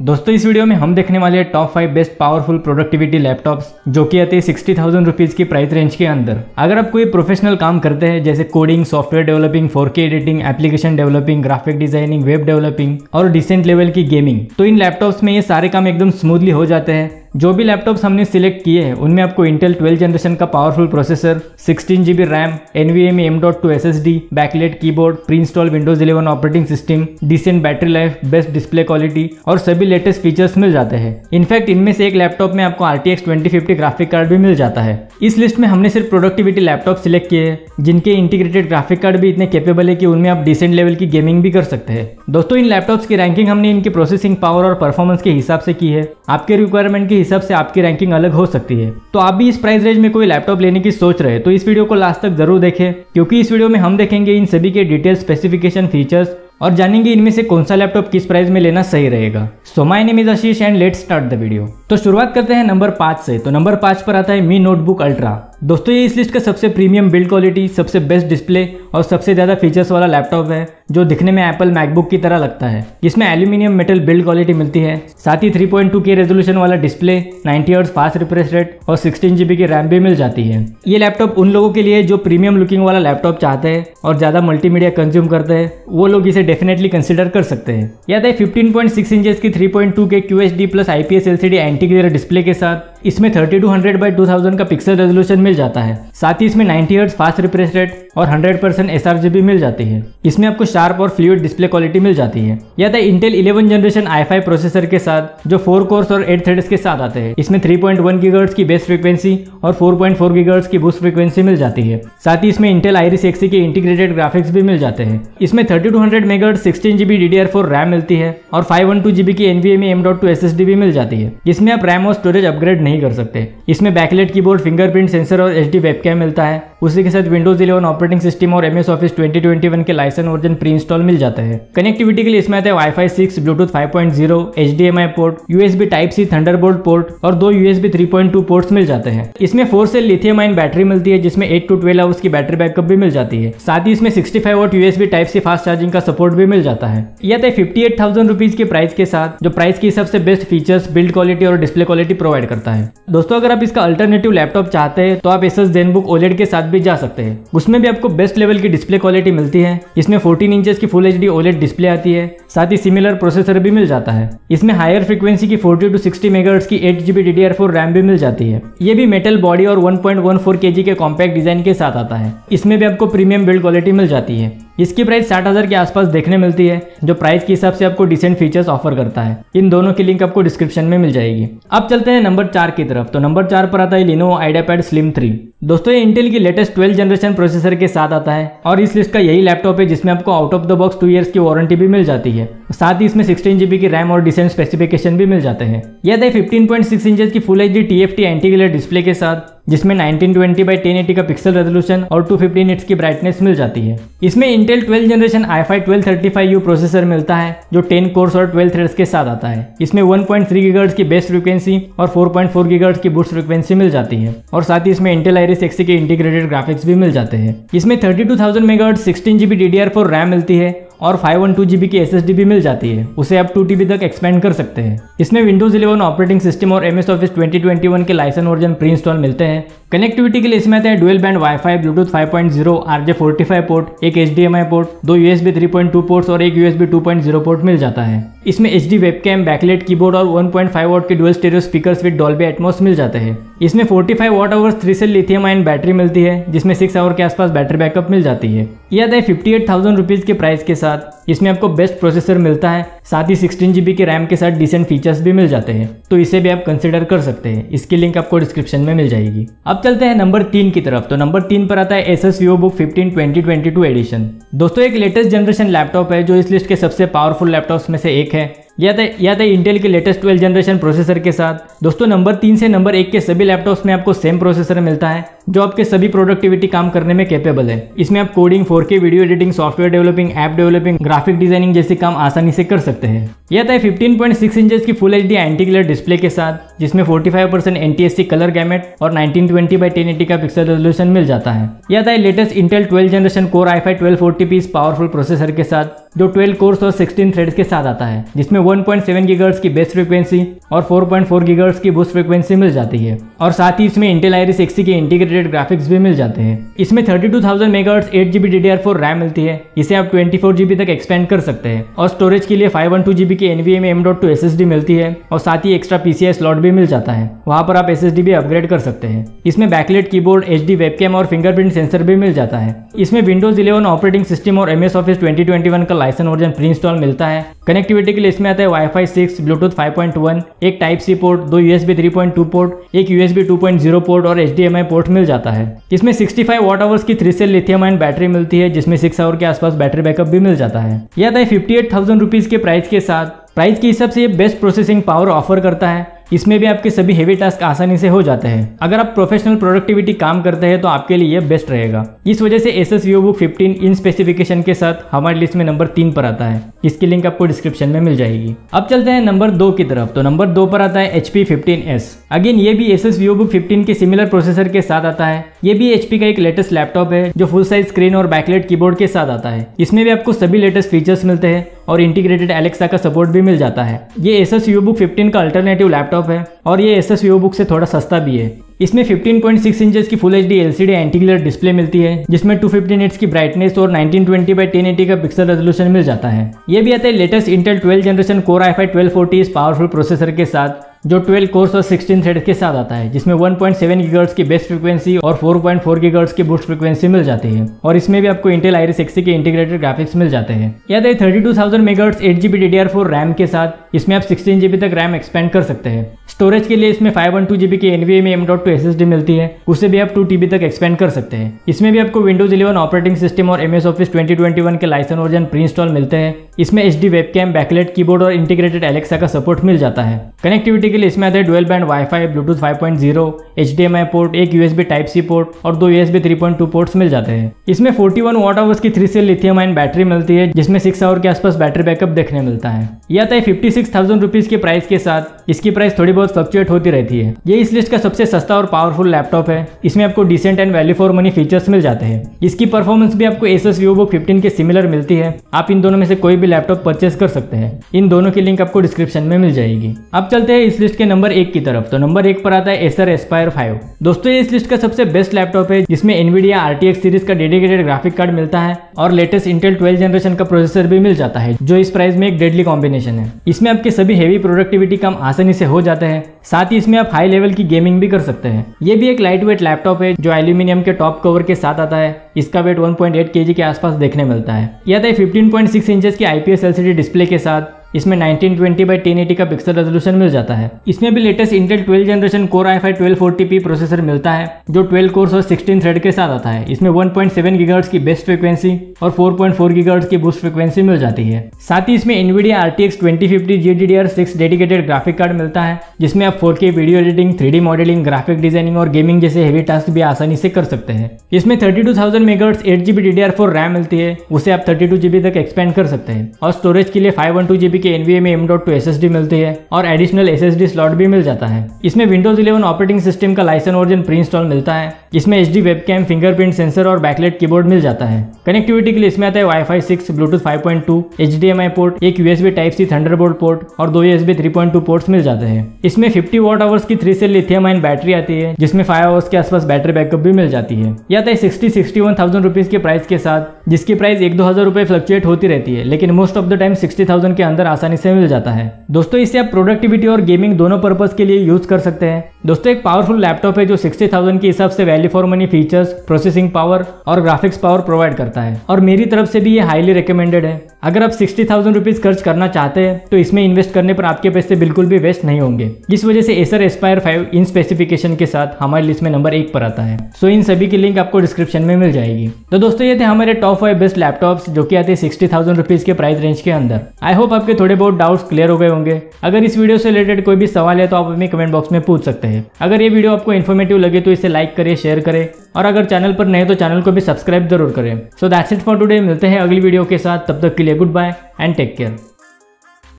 दोस्तों, इस वीडियो में हम देखने वाले हैं top five best powerful productivity laptops जो कि आते हैं सिक्सटी थाउज़ेंड रुपीज़ की प्राइस रेंज के अंदर। अगर आप कोई प्रोफेशनल काम करते हैं, जैसे coding software developing four K editing application developing graphic designing web developing और डिसेंट लेवल की गेमिंग तो इन लैपटॉप्स में ये सारे काम एकदम स्मूथली हो जाते हैं। जो भी लैपटॉप्स हमने सिलेक्ट किए हैं, उनमें आपको इंटेल 12 जनरेशन का powerful processor 16 GB RAM NVM M dot two S S D backlit keyboard pre install Windows 11 operating system decent battery life best display quality और सभी लेटेस्ट फीचर्स मिल जाते हैं। इनफैक्ट इनमें से एक लैपटॉप में आपको R T X twenty fifty graphic card भी मिल जाता है। इस लिस्ट में हमने सिर्फ़ प्रोडक्टिविटी लैपटॉप सिलेक्ट किए हैं, जिनके इंटीग्रेटेड ग्राफिक कार्ड भी इतने केपेबल है कि उनमें आप डिसेंट लेवल की गेमिंग भी कर सकते हैं। दोस्तों, इन लैपटॉप्स की रैंकिंग हमने इनकी प्रोसेसिंग पावर और परफॉर्मेंस के हिसाब से की है। आपके रिक्वायरमेंट के हिसाब से आपकी रैंकिंग अलग हो सकती है। तो आप भी इस प्राइस रेंज में कोई लैपटॉप लेने की सोच रहे तो इस वीडियो को लास्ट तक ज़रूर देखें, क्योंकि इस वीडियो में हम देखेंगे इन सभी के डिटेल स्पेसिफिकेशन फीचर्स और जानेंगे इनमें से कौन सा लैपटॉप किस प्राइस में लेना सही रहेगा। So my name is Ashish and let's start the video तो शुरुआत करते हैं नंबर पाँच से। तो नंबर पाँच पर आता है मी नोटबुक अल्ट्रा दोस्तों, ये इस लिस्ट का सबसे प्रीमियम बिल्ड क्वालिटी सबसे बेस्ट डिस्प्ले और सबसे ज़्यादा फीचर्स वाला लैपटॉप है, जो दिखने में एप्पल मैकबुक की तरह लगता है। इसमें एल्यूमिनियम मेटल बिल्ड क्वालिटी मिलती है, साथ ही 3.2 के रेजोल्यूशन वाला display 90 hertz fast refresh rate और 16 जीबी की रैम भी मिल जाती है। ये लैपटॉप उन लोगों के लिए जो प्रीमियम लुकिंग वाला लैपटॉप चाहते हैं और ज़्यादा मल्टीमीडिया कंज्यूम करते हैं, वो लोग इसे डेफिनेटली कंसिडर कर सकते हैं। याद है फिफ्टीन पॉइंट सिक्स इंचेस की three point two K Q H D plus IPS LCD anti glare display के साथ इसमें thirty two hundred by two thousand का पिक्सल रेजोल्यूशन मिल जाता है। साथ ही इसमें 90 हर्ट्ज फास्ट रिफ्रेश रेट और 100 परसेंट एस मिल जाती है। इसमें आपको शार्प और फ्लूड डिस्प्ले क्वालिटी मिल जाती है। या तो इंटेल 11 जनरेशन i5 प्रोसेसर के साथ, जो फोर कोर्स और एट थ्रेड्स के साथ आते हैं। इसमें 3.1 गीगाहर्ट्ज की बेस फ्रीक्वेंसी और 4.4 गीगाहर्ट्ज की बूस्ट फ्रीक्वेंसी मिल जाती है। साथ ही इसमें इंटेल आईरिस एक्सी के इंटीग्रेटेड ग्राफिक्स भी मिल जाते हैं। इसमें thirty two hundred megahertz sixteen GB D RAM मिलती है और फाइव वन टू जीबी की NVMe M dot two S S D भी मिल जाती है। इसमें आप रैम और स्टोरेज अपग्रेड नहीं कर सकते। इसमें बैकलेट कीबोर्ड फिंगरप्रिंट सेंसर और एच डी वेबकैम मिलता है? उसी के साथ विंडोज़ 11 ऑपरेटिंग सिस्टम और एमएस ऑफ़िस 2021 के लाइसेंस वर्जन प्री इंस्टॉल मिल जाते हैं। कनेक्टिविटी के लिए इसमें आते हैं WiFi 6 Bluetooth 5.0 I port USB type C Thunderbolt port और दो यूएसबी 3.2 पोर्ट्स मिल जाते हैं। इसमें four cell lithium ion battery मिलती है, जिसमें एट टू ट्वेल्व आवर्स की बैटरी बैकअप भी मिल जाती है। साथ ही इसमें sixty five watt USB type C fast charging का सपोर्ट भी मिल जाता है। यह था फिफ्टी एट थाउज़ेंड रुपीज़ के प्राइस के साथ, जो प्राइस के हिसाब से बेस्ट फीचर्स बिल्ड क्वालिटी और डिस्प्ले क्वालिटी प्रोवाइड करता है। दोस्तों, अगर आप इसका अल्टरनेटिव लैपटॉप चाहते हैं तो आप एस एस जेनबुक ओलेड के साथ भी जा सकते हैं। उसमें भी आपको बेस्ट लेवल की डिस्प्ले क्वालिटी मिलती है। इसमें 14 इंचेस की full H D OLED display आती है। साथ ही सिमिलर प्रोसेसर भी मिल जाता है। इसमें हायर फ्रीक्वेंसी की 40 टू 60 मेगाहर्ट्ज की एट जीबी बी रैम भी मिल जाती है। ये भी मेटल बॉडी और 1.14 केजी के कॉम्पैक्ट डिज़ाइन के साथ आता है। इसमें भी आपको प्रीमियम बिल्ड क्वालिटी मिल जाती है। इसकी प्राइस साठ हज़ार के आसपास देखने मिलती है, जो प्राइस के हिसाब से आपको डिसेंट फीचर्स ऑफ़र करता है। इन दोनों की लिंक आपको डिस्क्रिप्शन में मिल जाएगी। अब चलते हैं नंबर चार की तरफ़। तो नंबर चार पर आता है लिनो आइडियापैड स्लिम थ्री दोस्तों, ये इंटेल की लेटेस्ट ट्वेल्व जनरेशन प्रोसेसर के साथ आता है और इस लिस्ट का यही लैपटॉप है जिसमें आपको out of the box two years की वारंटी भी मिल जाती है। साथ ही इसमें सिक्सटीन जीबी की रैम और डिसेंट स्पेसिफिकेशन भी मिल जाते हैं। यह है फिफ्टीन पॉइंट सिक्स इंचेस की full H D T F T anti display के साथ। जिसमें 1920 बाई 1080 का पिक्सल रेजोल्यूशन और 250 निट्स की ब्राइटनेस मिल जाती है। इसमें Intel 12 generation i5 1235U processor मिलता है, जो 10 कोर्स और 12 थ्रेड्स के साथ आता है। इसमें 1.3 गीगाहर्ट्ज की बेस्ट फ्रिक्वेंसी और 4.4 गीगाहर्ट्ज की बूस्ट फ्रिक्वेंसी मिल जाती है। और साथ ही इसमें इंटेल आइरिस एक्सी के इंटीग्रेटेड ग्राफिक्स भी मिल जाते हैं। इसमें thirty 32000 megahertz 16 GB DDR4 RAM मिलती है और फाइव वन टू जीबी की SSD भी मिल जाती है। उसे आप टू टीबी तक एक्सपेंड कर सकते हैं। इसमें विंडोज़ 11 ऑपरेटिंग सिस्टम और एम एस ऑफ़िस ट्वेंटी के लाइसेंस वर्जन प्री इंस्टॉल मिलते हैं। कनेक्टिविटी के लिए इसमें आते हैं dual band wifi Bluetooth 5.0 R J 45 port एक H D M I port दो यूएसबी 3.2 पोर्ट्स और एक यूएसबी 2.0 पोर्ट मिल जाता है। इसमें H D webcam backlit keyboard और 1.5 वॉट के dual stereo speakers with Dolby Atmos मिल जाते हैं। इसमें 45 watt hours three cell lithium ion battery मिलती है, जिसमें सिक्स आवर के आसपास बैटरी बैकअप मिल जाती है। यह आता है फिफ्टी एट थाउज़ेंड रुपीज़ के प्राइस के साथ। इसमें आपको बेस्ट प्रोसेसर मिलता है, साथ ही सिक्सटीन जीबी के रैम के साथ डिसेंट फीचर्स भी मिल जाते हैं। तो इसे भी आप कंसिडर कर सकते हैं। इसकी लिंक आपको डिस्क्रिप्शन में मिल जाएगी। अब चलते हैं नंबर तीन की तरफ़। तो नंबर तीन पर आता है S S VivoBook fifteen twenty twenty two edition दोस्तों, एक लेटेस्ट जनरेशन लैपटॉप है, जो इस लिस्ट के सबसे पावरफुल लैपटॉप्स में से एक है। या था या था इंटेल के लेटेस्ट ट्वेल्व जनरेशन प्रोसेसर के साथ। दोस्तों नंबर तीन से नंबर एक के सभी लैपटॉप्स में आपको सेम प्रोसेसर मिलता है। जो आपके सभी प्रोडक्टिविटी काम करने में कैपेबल है। इसमें आप coding for video editing software developing app developing graphic designing जैसे काम आसानी से कर सकते हैं। यह था 15.6 इंचेस की full H D anti clear display के साथ, जिसमें 45 percent N T S C colour gamut और 1920 बाई 1080 का पिक्सल रेजोल्यूशन मिल जाता है। यह था latest Intel 12 generation core I five twelve forty P powerful processor के साथ, जो 12 कोर्स और 16 थ्रेड्स के साथ आता है, जिसमें 1.7 गीगर्स की बेस्ट फ्रीक्वेंसी और 4.4 गीगाहर्ट्ज की बूस्ट फ्रीक्वेंसी मिल जाती है। और साथ ही इसमें इंटेल आयरिस एक्सी के इंटीग्रेटेड ग्राफिक्स भी मिल जाते हैं। इसमें 32,000 मेगाहर्ट्ज 8 जीबी DDR4 रैम मिलती है इसे आप 24 जीबी तक एक्सपेंड कर सकते हैं। और स्टोरेज के लिए 512 जीबी की N V M M dot two S S D मिलती है और साथ ही एक्स्ट्रा पीसीआई स्लॉट भी मिल जाता है। वहाँ पर आप एस एस डी भी अपग्रेड कर सकते हैं। इसमें backlit keyboard H D webcam और फिंगरप्रिंट सेंसर भी मिल जाता है। इसमें विंडोज़ इलेवन ऑपरेटिंग सिस्टम और एम एस ऑफ़िस 2021 का लाइसेंस वर्जन प्री इंस्टॉल मिलता है। कनेक्टिविटी के लिए इसमें आता है वाईफाई सिक्स ब्लूटूथ 5.1 एक टाइप सी पोर्ट दो यूएसबी 3.2 पोर्ट एक यूएसबी 2.0 पोर्ट और H D M I port मिल जाता है। इसमें 65 वॉट आवर्स की three cell lithium ion battery मिलती है, जिसमें सिक्स आवर के आसपास बैटरी बैकअप भी मिल जाता है। यह था फिफ्टी एट थाउज़ेंड रुपीज़ के प्राइस के साथ प्राइस के हिसाब से ये बेस्ट प्रोसेसिंग पावर ऑफ़र करता है। इसमें भी आपके सभी हेवी टास्क आसानी से हो जाते हैं। अगर आप प्रोफेशनल प्रोडक्टिविटी काम करते हैं तो आपके लिए यह बेस्ट रहेगा। इस वजह से एस एस बुक फिफ्टीन इन स्पेसिफिकेशन के साथ हमारी लिस्ट में नंबर तीन पर आता है। इसकी लिंक आपको डिस्क्रिप्शन में मिल जाएगी। अब चलते हैं नंबर दो की तरफ़। तो नंबर दो पर आता है H P fifteen S again ये भी एस एस बुक फिफ्टीन के सिमिलर प्रोसेसर के साथ आता है। ये भी एचपी का एक लेटेस्ट लैपटॉप है, जो फुल साइज़ स्क्रीन और बैकलेट कीबोर्ड के साथ आता है। इसमें भी आपको सभी लेटेस्ट फीचर्स मिलते हैं और इंटीग्रेटेड एलेक्सा का सपोर्ट भी मिल जाता है। ये S S U book fifteen का अल्टरनेटिव लैपटॉप है और ये एस एस बुक से थोड़ा सस्ता भी है। इसमें 15.6 पॉइंट इंचेस की full H D L C D antiglare display मिलती है, जिसमें 250 निट्स की ब्राइटनेस और 1920 बाई 1080 का पिक्सल रेजोल्यूशन मिल जाता है। ये भी आता है latest Intel 12 generation core I five twelve forty powerful processor के साथ। जो 12 कोर्स और 16 थ्रेड के साथ आता है, जिसमें 1.7 गीगाहर्ट्ज की बेस्ट फ्रीक्वेंसी और 4.4 गीगाहर्ट्ज की बूस्ट फ्रीक्वेंसी मिल जाती है, और इसमें भी आपको इंटेल आईरिस एक्सी के इंटीग्रेटेड ग्राफिक्स मिल जाते हैं। याद है thirty two thousand megahertz eight GB D RAM के साथ, इसमें आप सिक्सटीन जीबी तक रैम एक्सपेंड कर सकते हैं। स्टोरेज के लिए इसमें फाइव वन टू जीबी की N V M M dot two S S D मिलती है, उसे भी आप टू टीबी तक एक्सपेंड कर सकते हैं। इसमें भी आपको विंडोज़ इलेवन ऑपरेटिंग सिस्टम और M S office twenty twenty one के लाइसेंस वर्जन प्री इंस्टॉल मिलते हैं। इसमें H D webcam backlit keyboard और इंटीग्रेटेड एलेक्सा का सपोर्ट मिल जाता है। कनेक्टिविटी लिए इसमें आते हैं dual band wifi Bluetooth 5.0 H D M I port एक यूएसबी टाइप सी पोर्ट और दो यूएसबी 3.2 पोर्ट्स मिल जाते हैं। इसमें 41 वॉट आवर्स की three cell lithium ion battery मिलती है, जिसमें सिक्स आवर के आसपास बैटरी बैकअप देखने मिलता है। यह आता है फिफ्टी सिक्स थाउज़ेंड रुपीज़ के प्राइस के साथ, इसकी प्राइस थोड़ी बहुत फ्लक्चुएट होती रहती है। ये इस लिस्ट का सबसे सस्ता और पावरफुल लैपटॉप है। इसमें आपको decent and value for money features मिल जाते हैं। इसकी परफॉर्मेंस भी आपको एस एस बुक फिफ्टीन के सिमिलर मिलती है। आप इन दोनों में से कोई भी लैपटॉप परचेस कर सकते हैं। इन दोनों की लिंक आपको डिस्क्रिप्शन में मिल जाएगी। अब चलते हैं इस लिस्ट के नंबर एक की तरफ़। तो नंबर एक पर आता है एसर एस्पायर फाइव दोस्तों, ये इस लिस्ट का सबसे बेस्ट लैपटॉप है, जिसमें Nvidia R T X series का डेडिकेटेड ग्राफिक कार्ड मिलता है और लेटेस्ट इंटेल ट्वेल्व जनरेशन का प्रोसेसर भी मिल जाता है, जो इस प्राइस में एक डेडली कॉम्बिनेशन है। इसमें आपके सभी हेवी प्रोडक्टिविटी काम आसानी से हो जाते हैं, साथ ही इसमें आप हाई लेवल की गेमिंग भी कर सकते हैं। ये भी एक लाइट वेट लैपटॉप है, जो एल्यूमिनियम के टॉप कवर के साथ आता है। इसका वेट 1.8 केजी के आसपास देखने मिलता है। यह था 15.6 इंचेस की आईपीएस एलसीडी डिस्प्ले के साथ। इसमें 1920 बाई 1080 का पिक्सल रेजोल्यूशन मिल जाता है। इसमें भी latest Intel 12 generation core I five twelve processor मिलता है जो 12 कोर्स और 16 थ्रेड के साथ आता है। इसमें 1.7 गीगाहर्ट्ज की बेस्ट फ्रीक्वेंसी और 4.4 गीगाहर्ट्ज की बूस्ट फ्रीक्वेंसी मिल जाती है। साथ ही इसमें Nvidia RTX 2050 GDDR6 dedicated graphic card मिलता है जिसमें आप 4K video editing 3D modelling graphic designing और गेमिंग जैसे हेवी टास्क भी आसानी से कर सकते हैं। इसमें 32,000 मेगाहर्ट्ज 8GB DDR4 रैम मिलती है उसे आप 32GB तक एक्सपेंड कर सकते हैं और स्टोरेज के लिए 512GB के N V M M dot two S मिलती है और एडिशनल एसएसडी स्लॉट भी मिल जाता है। इसमें विंडोज़ इलेवन ऑपरेटिंग सिस्टम का लाइसेंस वर्जन प्री इंस्टॉल मिलता है इसमें H D webcam fingerprint sensor और बैकलेट कीबोर्ड मिल जाता है। कनेक्टिविटी के लिए इसमें आता है wifi six Bluetooth 5.2 H D M I port एक USB type C Thunderbolt port और दो यूएसबी 3.2 पोर्ट्स मिल जाते हैं। इसमें 50 वॉट आवर्स की three cell lithium ion battery आती है, जिसमें फाइव आवर्स के आसपास बैटरी बैकअप भी मिल जाती है। या है sixty sixty one thousand rupees के प्राइस के साथ, जिसकी प्राइस एक दो हज़ार रुपए फ्लक्चुएट होती रहती है, लेकिन most of the time sixty thousand के अंदर आसानी से मिल जाता है। दोस्तों, इसे आप प्रोडक्टिविटी और गेमिंग दोनों पर्पज के लिए यूज़ कर सकते हैं। दोस्तों, एक पावरफुल लैपटॉप है जो सिक्सटी थाउज़ेंड के हिसाब से value for money features processing power और ग्राफिक्स पावर प्रोवाइड करता है। और मेरी तरफ़ से भी ये हाईली रिकमेंडेड है। अगर आप सिक्सटी थाउज़ेंड रुपीज़ खर्च करना चाहते हैं तो इसमें इन्वेस्ट करने पर आपके पैसे बिल्कुल भी वेस्ट नहीं होंगे। इस वजह से एसर एस्पायर फाइव इन स्पेसिफिकेशन के साथ हमारी लिस्ट में नंबर एक पर आता है। सो इन सभी की लिंक आपको डिस्क्रिप्शन में मिल जाएगी। तो दोस्तों, ये थे हमारे टॉप फाइव बेस्ट लैपटॉप्स जो कि आते हैं सिक्सटी थाउज़ेंड रुपीज़ के प्राइस रेंज के अंदर। आई होप आपके थोड़े बहुत डाउट्स क्लियर हो गए होंगे। अगर इस वीडियो से रिलेटेड कोई भी सवाल है तो आप हमें कमेंट बॉक्स में पूछ सकते हैं। है। अगर ये वीडियो आपको इन्फॉर्मेटिव लगे तो इसे लाइक करें शेयर करें। और अगर चैनल पर नए तो चैनल को भी सब्सक्राइब ज़रूर करें। So that's it for today मिलते हैं अगली वीडियो के साथ। तब तक के लिए good bye and take care